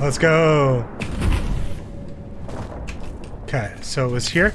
Let's go. Okay, so it was here.